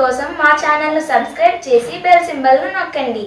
కోసం మా ఛానల్ను సబ్స్క్రైబ్ చేసి బెల్ సింబల్ను నొక్కండి.